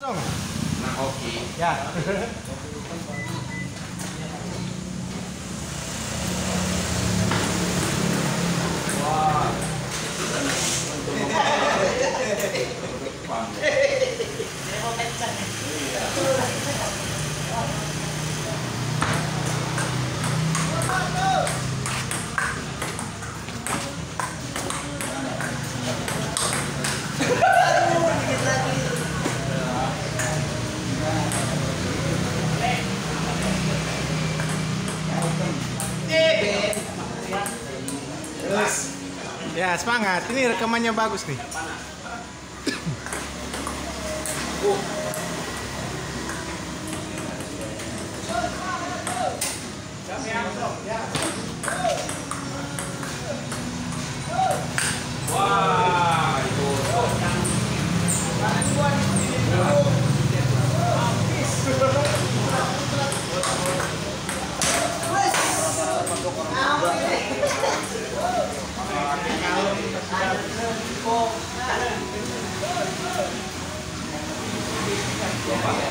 Dong. Nah, hoki. Ya. Semangat. Ini rekamannya bagus nih. Wah,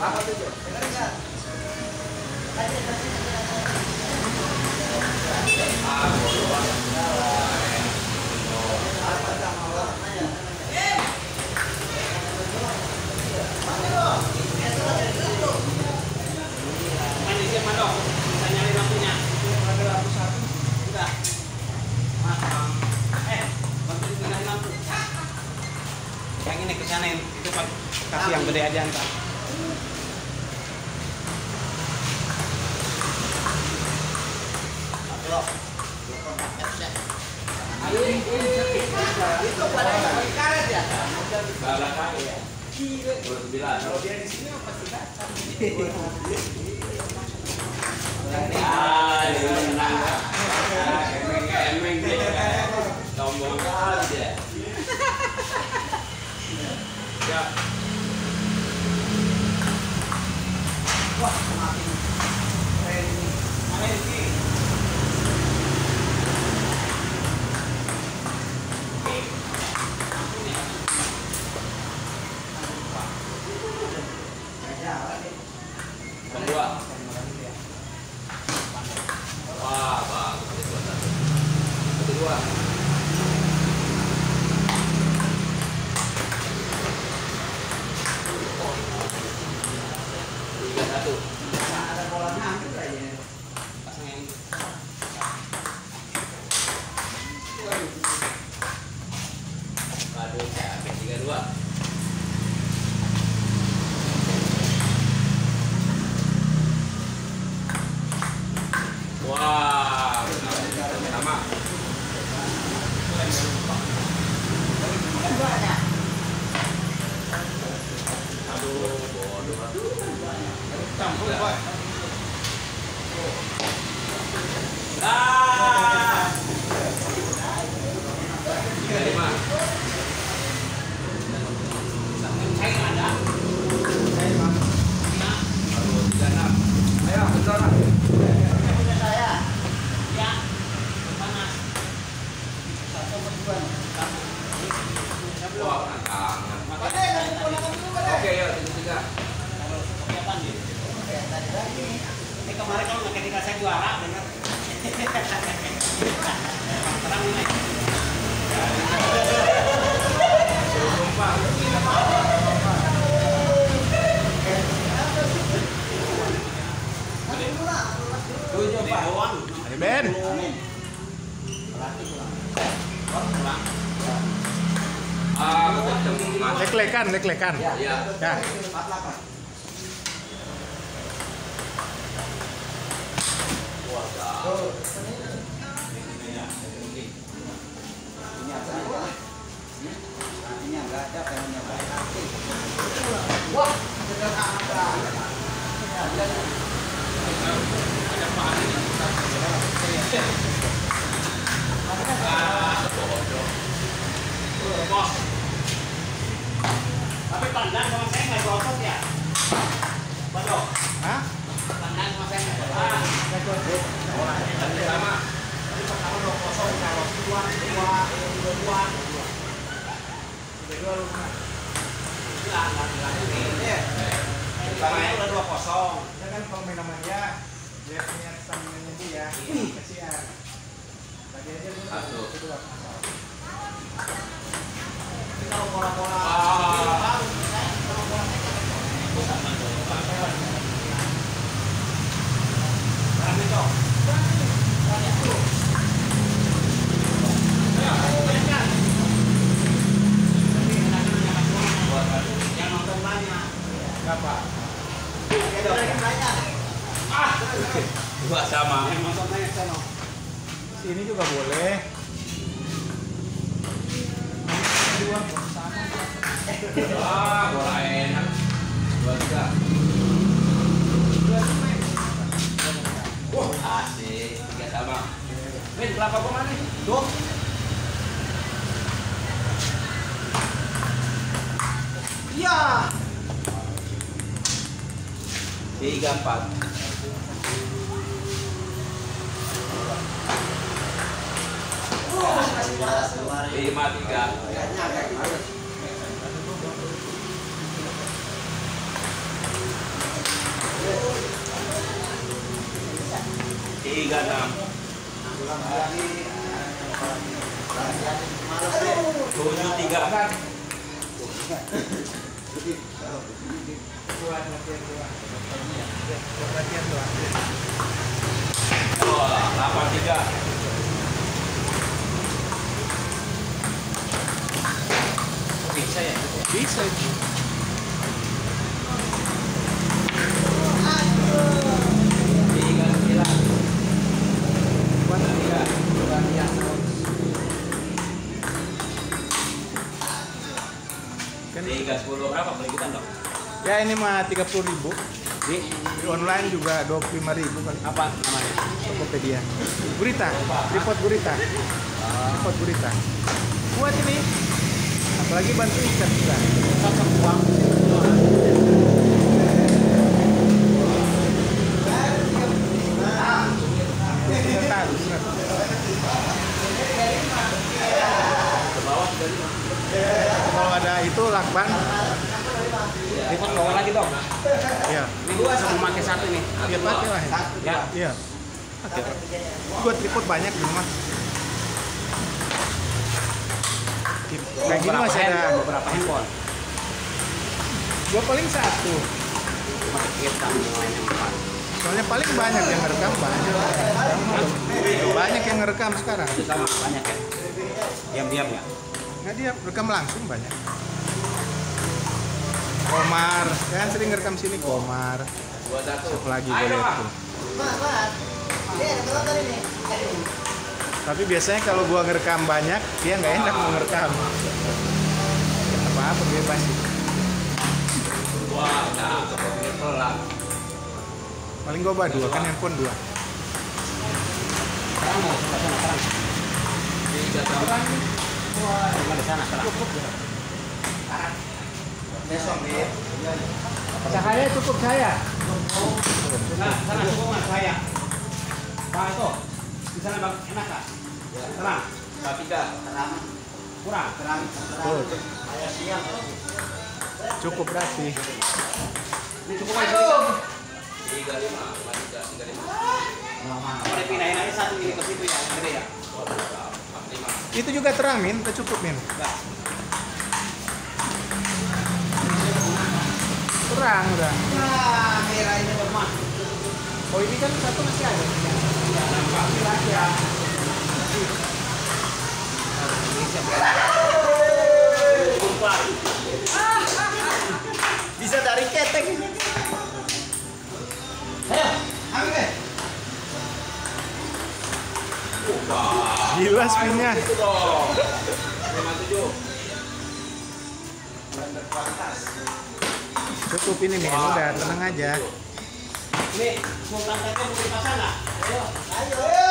Yang ini ke sana itu. Kasih yang gede aja ntar. Itu pada yang karet ya. Belakang Dia di sini pasti. Ya. Wah, semakin Ah! Wah, Kelihatan gitu. Kayak tadi lagi. Ini kemarin kalau nggak ketika saya juara, dengar. Terang ini. Tujuh pak. Doang. Ayo Ben. Pulang. Ah. Lek-lekan, lek-lekan. Ya. Ya. Hmm? Ini enggak ada pengennya baik. Wah, sederhana banget. Ya, ya, ya. Bos. Tapi pandang sama saya nggak cocok ya. Betul. Hah? Pandang sama saya nggak cocok. Nggak cocok. Sama. Ini pertama dua kosong dua ini. Iya. Ya kan pola-pola empat. Lima tiga. Tiga enam. Tujuh tiga. Wah, delapan tiga. Bisa? Bisa. Tiga sepuluh. Berapa kita dong? Ya ini mah 30 ribu. Di Di online juga 25 ribu kali. apa namanya? Tokopedia. Gurita, report gurita. Report gurita. Kuat ini. Apalagi bantu ikan juga. Uang. Kalau ada itu lakban, Repot bawa lagi dong. ya, Ini gua bisa memakai satu nih. ya pakai lah. Ya. Iya. Pakai. Buat tripod banyak di rumah. Kayak gini masih ada. beberapa handphone. Gua paling satu. Cuma. Soalnya paling banyak yang ngerekam banyak. Banyak yang ngerekam sekarang. Banyak ya. Diam-diam ya. Nggak dia rekam langsung banyak. Komar, kan sering ngerekam sini Komar. Dua. Siapa lagi gue lihat tuh. Tapi biasanya kalau gua ngerekam banyak, dia nggak enak mau ngerekam. Ya, apa-apa bebas sih. Paling gua bawa dua kan dua. Mau coba sana sekarang. Tiga sama. Coba di sana. Besok nih. Cahaya cukup saya. Nah, sana cukup mas saya. Pak itu. Di sana bang enak? Terang. Kapika. Terang. Kurang. Terang. Tuh, Ayah siang. cukup berarti. Ini cukup aja. Tiga lima, lima tiga, tiga lima. Apa dipindahin aja satu ini ke situ ya, gede ya. Itu juga terang, Min. Udah cukup, Min. Enggak. Terang udah. Nah, merah ini lemah. Oh, ini kan satu masih ada. Bisa dari ketek ini. Ayo, ambil deh. Gila spinnya. Itu dong. Cukup ini, Min. Udah, tenang aja. Ini sultan teteh mau dipasang nggak? Ayo. Ayo, eh.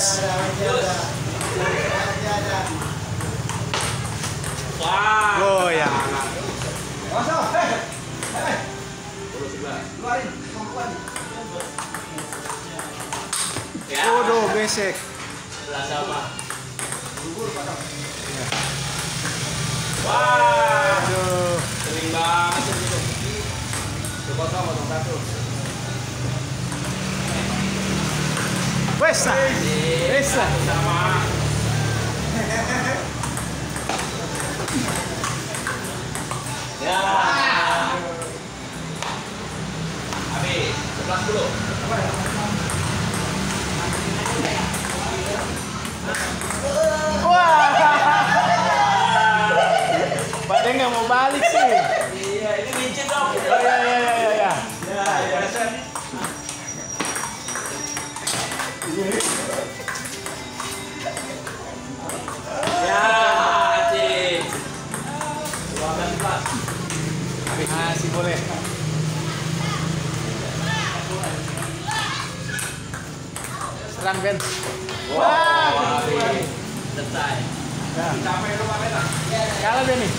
Yus. Wah. Goyang. Keluarin kemampuan. Ya. Waduh, besek. Sama. Wah. Aduh. Sering banget itu. Coba potong satu. Questa! Questa! Yeah. Ah. Habis, sebelah 10 Ben. Wah, selesai. Nah, Sampai rumah kita. kalah Ben nih.